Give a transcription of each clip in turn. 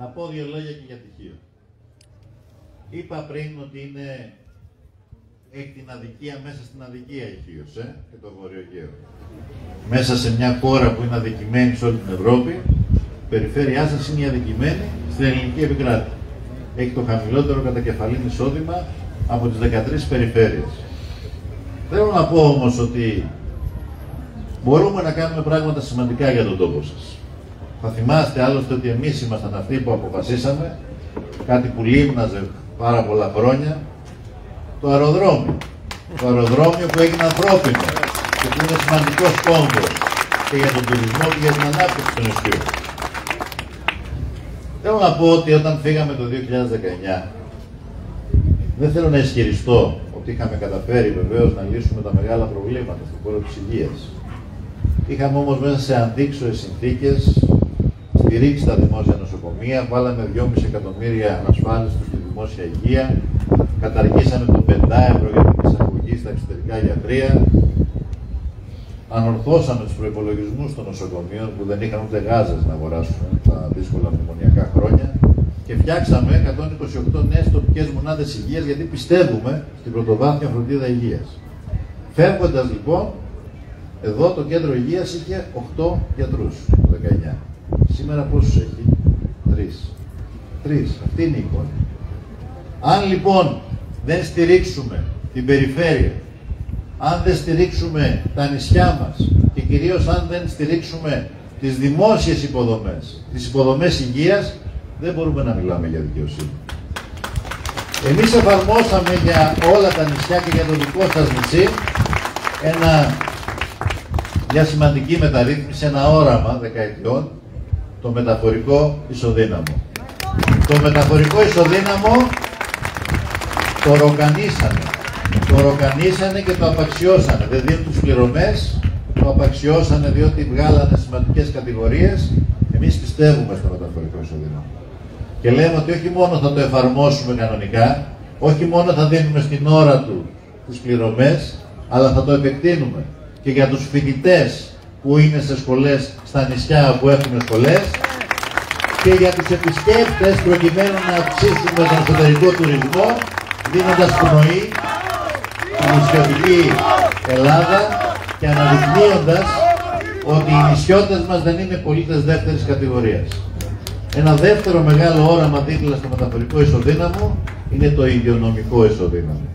Να πω δύο λόγια και για τυχείο. Είπα πριν ότι είναι έχει την αδικία μέσα στην αδικία η Χίος, ε, και το Βορειογαίο. Μέσα σε μια χώρα που είναι αδικημένη σε όλη την Ευρώπη, η περιφέρειά σας είναι η αδικημένη στην ελληνική επικράτεια. Έχει το χαμηλότερο κατακεφαλήν εισόδημα από τις 13 περιφέρειες. Θέλω να πω όμως ότι μπορούμε να κάνουμε πράγματα σημαντικά για τον τόπο σας. Θα θυμάστε άλλωστε ότι εμείς ήμασταν αυτοί που αποφασίσαμε κάτι που λίμναζε πάρα πολλά χρόνια το αεροδρόμιο. Το αεροδρόμιο που έγινε ανθρώπινο και που είναι σημαντικός κόμβος και για τον τουρισμό και για την ανάπτυξη του νησιού. Θέλω να πω ότι όταν φύγαμε το 2019, δεν θέλω να ισχυριστώ ότι είχαμε καταφέρει βεβαίως να λύσουμε τα μεγάλα προβλήματα στην χώρα της υγείας. Είχαμε όμως μέσα σε αντίξωες συνθήκες στηρίξει τα δημόσια νοσοκομεία, βάλαμε 2,5 εκατομμύρια ανασφάλιστου στη δημόσια υγεία, καταργήσαμε το 5 ευρώ για την εισαγωγή στα εξωτερικά γιατρία, ανορθώσαμε τους προπολογισμού των νοσοκομείων που δεν είχαν ούτε γάζες να αγοράσουν τα δύσκολα μνημονιακά χρόνια και φτιάξαμε 128 νέες τοπικές μονάδες υγείας γιατί πιστεύουμε στην πρωτοβάθμια φροντίδα υγείας. Φεύγοντας λοιπόν, εδώ το κέντρο υγείας είχε 8 γιατρούς το 19. Σήμερα πόσους έχει, τρεις. Τρεις, αυτή είναι η εικόνα. Αν λοιπόν δεν στηρίξουμε την περιφέρεια, αν δεν στηρίξουμε τα νησιά μας και κυρίως αν δεν στηρίξουμε τις δημόσιες υποδομές, τις υποδομές υγείας, δεν μπορούμε να μιλάμε για δικαιοσύνη. Εμείς εφαρμόσαμε για όλα τα νησιά και για το δικό σας νησί ένα, μια σημαντική μεταρρύθμιση, ένα όραμα δεκαετιών το μεταφορικό ισοδύναμο. Το μεταφορικό ισοδύναμο το ροκανίσανε. Το ροκανίσανε και το απαξιώσανε. Δεν δίνουν τους πληρωμές, το απαξιώσανε διότι βγάλανε σημαντικές κατηγορίες. Εμείς πιστεύουμε στο μεταφορικό ισοδύναμο. Και λέμε ότι όχι μόνο θα το εφαρμόσουμε κανονικά, όχι μόνο θα δίνουμε στην ώρα του τις πληρωμές, αλλά θα το επεκτείνουμε και για τους φοιτητές που είναι σε σχολές στα νησιά που έχουν σχολές και για τους επισκέπτες προκειμένου να αυξήσουμε τον εσωτερικό τουρισμό δίνοντας πνοή στην νησιωτική Ελλάδα και αναδεικνύοντας ότι οι νησιώτες μας δεν είναι πολίτες δεύτερης κατηγορίας. Ένα δεύτερο μεγάλο όραμα δίπλα στο μεταφορικό ισοδύναμο είναι το υγειονομικό ισοδύναμο.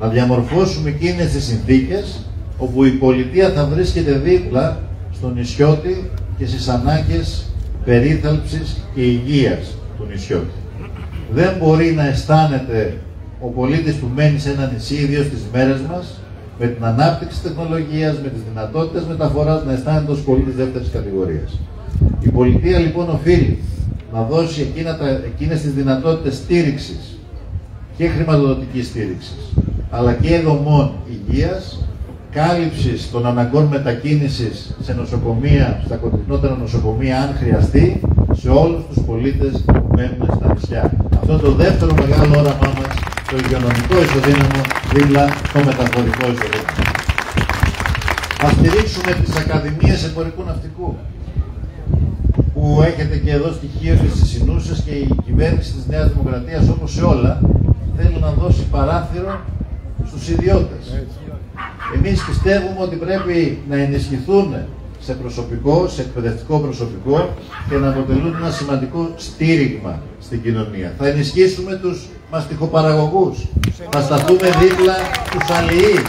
Να διαμορφώσουμε εκείνες τις συνθήκες όπου η πολιτεία θα βρίσκεται δίπλα στον νησιώτη και στις ανάγκες περίθαλψης και υγείας του νησιώτη. Δεν μπορεί να αισθάνεται ο πολίτης που μένει σε ένα νησί, ιδίως στις μέρες μας, με την ανάπτυξη τεχνολογίας, με τις δυνατότητες μεταφοράς, να αισθάνεται ως πολίτης δεύτερης κατηγορίας. Η πολιτεία λοιπόν οφείλει να δώσει εκείνα τα, εκείνες τις δυνατότητες στήριξης και χρηματοδοτικής στήριξης, αλλά και δομών υγείας, κάλυψης των αναγκών μετακίνησης σε νοσοκομεία, στα κοντινότερα νοσοκομεία, αν χρειαστεί, σε όλους τους πολίτες που μένουν στα νησιά. Αυτό είναι το δεύτερο μεγάλο όραμά μας, το υγειονομικό ισοδύναμο δίπλα στο μεταφορικό ισοδύναμο. Θα στηρίξουμε τις Ακαδημίες Εμπορικού Ναυτικού, που έχετε και εδώ στοιχείο και στις συνούσες και η κυβέρνηση της Νέας Δημοκρατίας, όπως σε όλα, θέλει να δώσει παράθυρο στους ιδιώτες. Εμείς πιστεύουμε ότι πρέπει να ενισχυθούν σε προσωπικό, σε εκπαιδευτικό προσωπικό και να αποτελούν ένα σημαντικό στήριγμα στην κοινωνία. Θα ενισχύσουμε τους μαστιχοπαραγωγούς, θα σταθούμε δίπλα τους αλληλείς,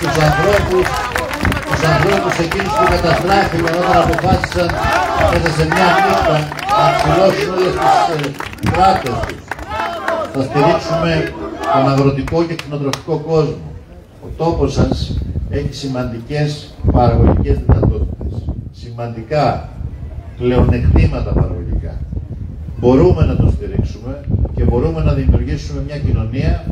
τους ανθρώπους, τους ανθρώπους εκείνους που καταστράφηκαν όταν αποφάσισαν μέσα σε μια νύχτα να ψηλώσουν όλες τις ε, κράτες τους. Θα στηρίξουμε τον αγροτικό και κτηνοτροφικό κόσμο ο τόπος σας έχει σημαντικές παραγωγικές δυνατότητες, σημαντικά πλεονεκτήματα παραγωγικά. Μπορούμε να το στηρίξουμε και μπορούμε να δημιουργήσουμε μια κοινωνία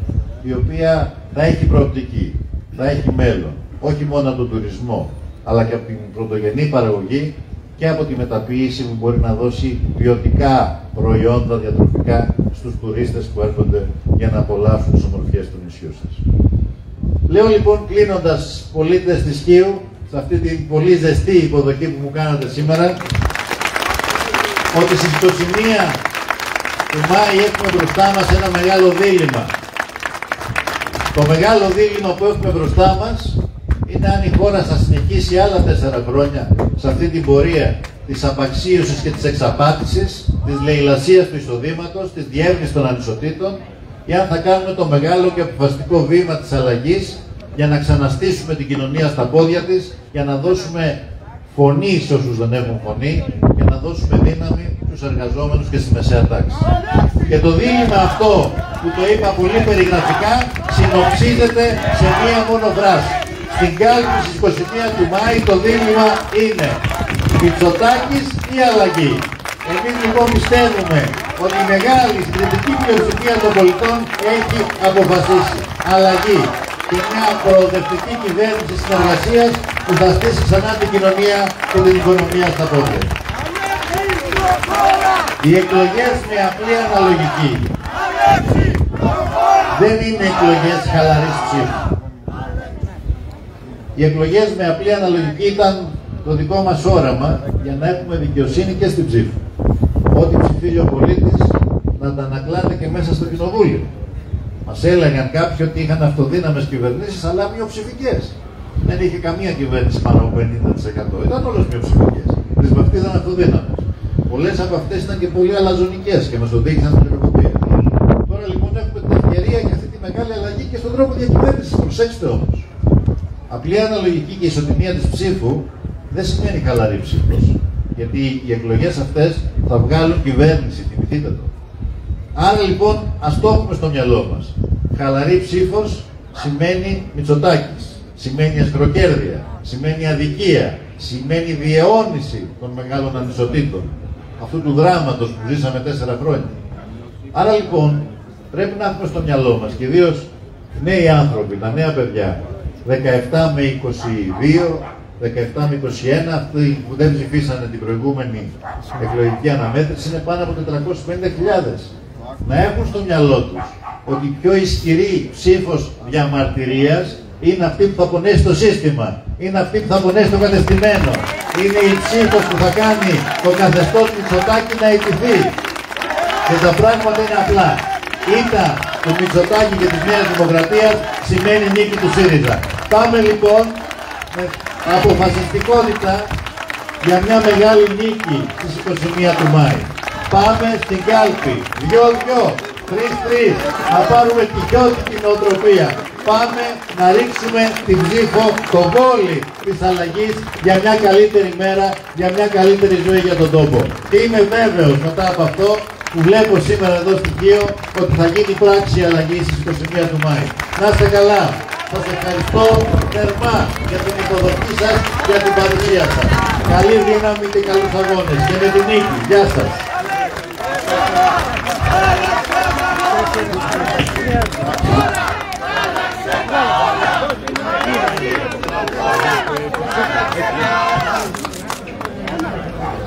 η οποία θα έχει προοπτική, θα έχει μέλλον, όχι μόνο από τον τουρισμό, αλλά και από την πρωτογενή παραγωγή και από τη μεταποίηση που μπορεί να δώσει ποιοτικά προϊόντα διατροφικά στους τουρίστες που έρχονται για να απολαύσουν τις ομορφιές του νησιού σας. Λέω λοιπόν κλείνοντας πολίτες της Χίου, σε αυτή την πολύ ζεστή υποδοχή που μου κάνατε σήμερα, ότι στις 21 του Μάη έχουμε μπροστά μας ένα μεγάλο δίλημα. Το μεγάλο δίλημα που έχουμε μπροστά μας είναι αν η χώρα θα συνεχίσει άλλα τέσσερα χρόνια σε αυτή την πορεία της απαξίωσης και της εξαπάτησης, της λαιλασίας του εισοδήματος, της διεύνησης των ανισοτήτων ή αν θα κάνουμε το μεγάλο και αποφασιστικό βήμα της αλλαγής για να ξαναστήσουμε την κοινωνία στα πόδια της, για να δώσουμε φωνή σε όσους δεν έχουν φωνή, για να δώσουμε δύναμη στους εργαζόμενους και στη μεσαία τάξη. Και το δίλημα αυτό που το είπα πολύ περιγραφικά συνοψίζεται σε μία μόνο φράση. Στην κάλπη στις 21 του Μάη το δίλημα είναι Μητσοτάκης ή αλλαγή. Εμείς λοιπόν πιστεύουμε ότι η μεγάλη συντηρητική πλειοψηφία των πολιτών έχει αποφασίσει αλλαγή και μια προοδευτική κυβέρνηση συνεργασίας που θα στήσει ξανά την κοινωνία και την οικονομία στα πόδια. Οι εκλογές με απλή αναλογική δεν είναι εκλογές χαλαρής ψήφου. Οι εκλογές με απλή αναλογική ήταν το δικό μας όραμα για να έχουμε δικαιοσύνη και στην ψήφο. Ό,τι ψηφίζει ο πολίτης να τα ανακλάται και μέσα στο κοινοβούλιο. Μας έλεγαν κάποιοι ότι είχαν αυτοδύναμες κυβερνήσεις, αλλά μειοψηφικές. Δεν είχε καμία κυβέρνηση πάνω από 50%. Ήταν όλες μειοψηφικές. Τις βαφτίζαν αυτοδύναμες. Πολλές από αυτές ήταν και πολύ αλαζονικές και μας οδήγησαν στην χρεοκοπία. Τώρα λοιπόν έχουμε την ευκαιρία για αυτή τη μεγάλη αλλαγή και στον τρόπο διακυβέρνησης. Προσέξτε όμως. Απλή αναλογική και ισοτιμία της ψήφου δεν σημαίνει χαλαρή ψήφος. Γιατί οι εκλογές αυτές θα βγάλουν κυβέρνηση, θυμηθείτε το. Άρα λοιπόν ας το έχουμε στο μυαλό μας. Χαλαρή ψήφος σημαίνει Μητσοτάκης, σημαίνει αστροκέρδεια, σημαίνει αδικία, σημαίνει διαιώνιση των μεγάλων ανισοτήτων, αυτού του δράματος που ζήσαμε τέσσερα χρόνια. Άρα λοιπόν πρέπει να έχουμε στο μυαλό μας και ιδίως νέοι άνθρωποι, τα νέα παιδιά, 17 με 22, 17 με 21, αυτοί που δεν ψηφίσανε την προηγούμενη εκλογική αναμέτρηση είναι πάνω από 450.000. Να έχουν στο μυαλό τους ότι η πιο ισχυρή ψήφος διαμαρτυρίας είναι αυτή που θα πονέσει το σύστημα. Είναι αυτή που θα πονέσει το κατεστημένο. Είναι η ψήφος που θα κάνει το καθεστώς Μητσοτάκη να ιτηθεί. Και τα πράγματα είναι απλά. Ήτα του Μητσοτάκη και της Νέας Δημοκρατίας σημαίνει νίκη του ΣΥΡΙΖΑ. Πάμε λοιπόν με αποφασιστικότητα για μια μεγάλη νίκη στις 21 του Μάη. Πάμε στην κάλπη. Δυο-δυο. Τρεις-τρεις. Να πάρουμε τη την νοοτροπία πάμε να ρίξουμε την ψήφο, το βόλι της αλλαγής για μια καλύτερη μέρα, για μια καλύτερη ζωή για τον τόπο. Και είμαι βέβαιος μετά από αυτό που βλέπω σήμερα εδώ στην Κίο ότι θα γίνει πράξη η αλλαγή στις 21 του Μάη. Να είστε καλά. Σας ευχαριστώ θερμά για την υποδοχή σας, για την παρουσία σας. Καλή δύναμη και καλούς αγώνες και με την νίκη. Γεια σας. Yeah.